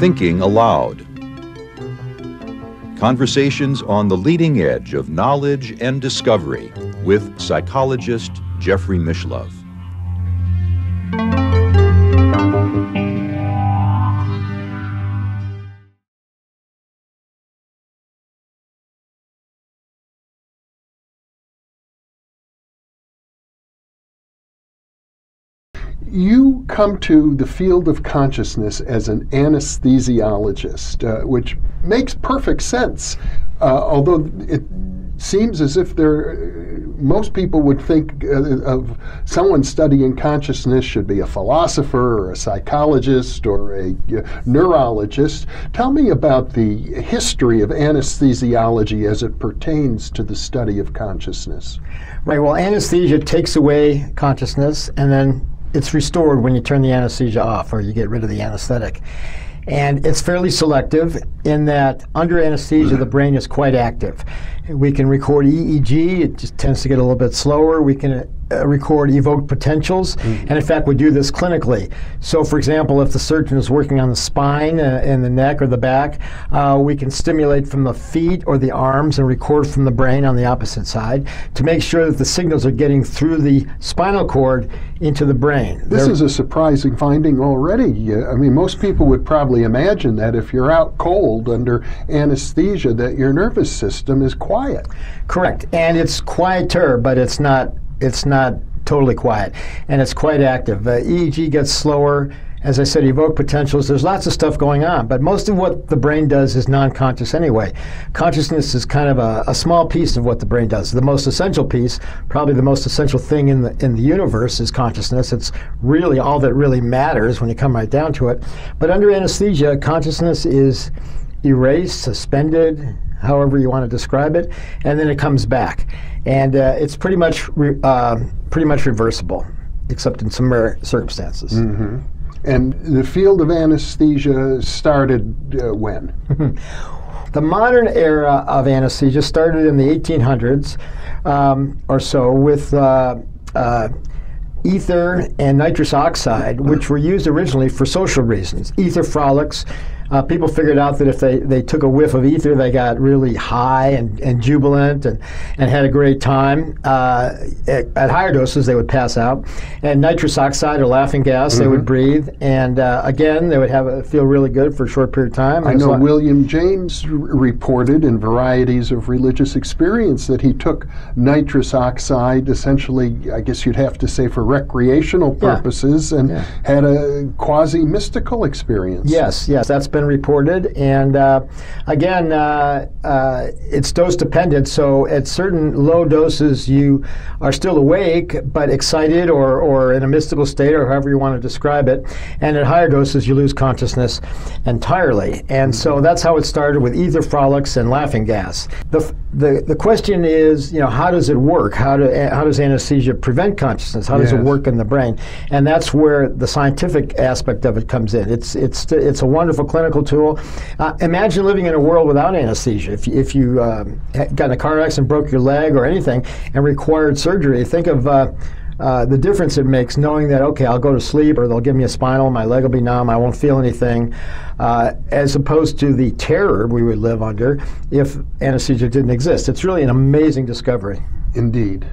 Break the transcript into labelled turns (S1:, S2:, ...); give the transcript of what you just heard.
S1: Thinking Allowed. Conversations on the leading edge of knowledge and discovery with psychologist Jeffrey Mishlove.
S2: You come to the field of consciousness as an anesthesiologist, uh, which makes perfect sense. Uh, although it seems as if there, most people would think uh, of someone studying consciousness should be a philosopher or a psychologist or a uh, neurologist. Tell me about the history of anesthesiology as it pertains to the study of consciousness.
S3: Right. Well, anesthesia takes away consciousness and then it's restored when you turn the anesthesia off or you get rid of the anesthetic. And it's fairly selective in that under anesthesia, the brain is quite active. We can record EEG, it just tends to get a little bit slower. We can uh, record evoked potentials, mm-hmm. and in fact, we do this clinically. So, for example, if the surgeon is working on the spine uh, and the neck or the back, uh, we can stimulate from the feet or the arms and record from the brain on the opposite side to make sure that the signals are getting through the spinal cord into the brain.
S2: This They're is a surprising finding already. I mean, most people would probably imagine that if you're out cold under anesthesia, that your nervous system is quiet.
S3: Correct, and it's quieter, but it's not it's not totally quiet, and it's quite active. EEG gets slower. As I said, evoke potentials. There's lots of stuff going on, but most of what the brain does is non-conscious anyway. Consciousness is kind of a, a, small piece of what the brain does. The most essential piece, probably the most essential thing in the in the universe, is consciousness. It's really all that really matters when you come right down to it. But under anesthesia, consciousness is erased, suspended, however you want to describe it, and then it comes back, and uh, it's pretty much re- uh, pretty much reversible, except in some rare circumstances.
S2: Mm-hmm. And the field of anesthesia started uh, when?
S3: the modern era of anesthesia started in the 1800s um, or so with uh, uh, ether and nitrous oxide, which were used originally for social reasons. Ether frolics uh, people figured out that if they, they took a whiff of ether, they got really high and, and jubilant and, and had a great time. Uh, at, at, higher doses, they would pass out. And nitrous oxide or laughing gas, mm-hmm. they would mm-hmm. breathe. And uh, again, they would have a, feel really good for a short period of time.
S2: I know like William James r- reported in Varieties of Religious Experience that he took nitrous oxide, essentially, I guess you'd have to say, for recreational purposes, yeah. and yeah. had a quasi mystical experience.
S3: Yes, yes, that's been reported. And uh, again, uh, uh, it's dose dependent. So at certain low doses, you are still awake but excited or, or in a mystical state or however you want to describe it. And at higher doses, you lose consciousness entirely. And so that's how it started with ether frolics and laughing gas. The, the, the question is, you know, how does it work? How, do, how does anesthesia prevent consciousness? How does yes. it work in the brain? And that's where the scientific aspect of it comes in. It's, it's, it's a wonderful clinical medical tool. Uh, imagine living in a world without anesthesia. If, if you uh, got in a car accident, broke your leg or anything, and required surgery, think of uh, uh, the difference it makes knowing that okay i'll go to sleep or they'll give me a spinal my leg will be numb i won't feel anything uh, as opposed to the terror we would live under if anesthesia didn't exist it's really an amazing discovery
S2: indeed